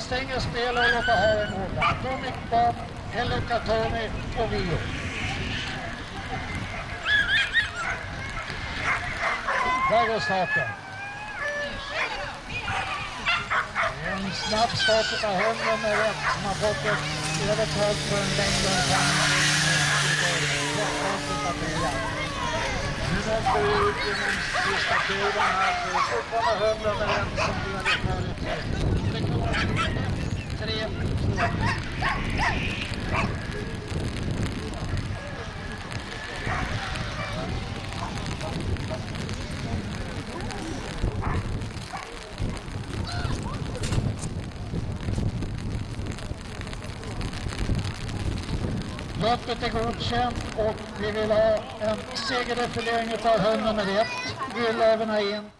Vi stänger spel och låter haren åka. Dominic Bob, Hello Catoni och Vio. Där går starten. En snabb start av hunden med rätt som har fått ett övertag på en längd och en. Nu måste vi ut genom sista kurvan här för fortfarande hunden med rätt som leder på Loppet är godkänt och vi vill ha en segerdefinering av hunden med rätt. Gullöverna in.